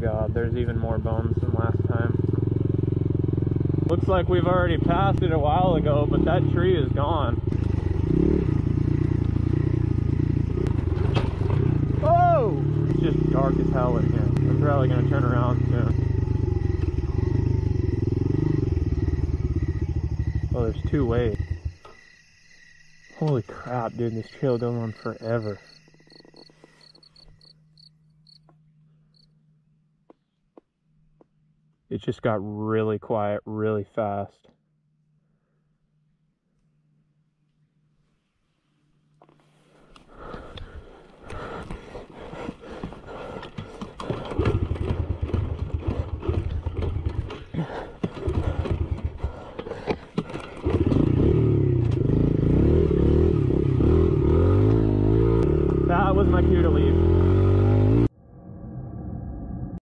god, there's even more bones than last time. Looks like we've already passed it a while ago, but that tree is gone. Oh! It's just dark as hell in here. I'm probably gonna turn around soon. Oh, there's two ways. Holy crap, dude, this trail goes on forever. It just got really quiet really fast. That was my cue to leave.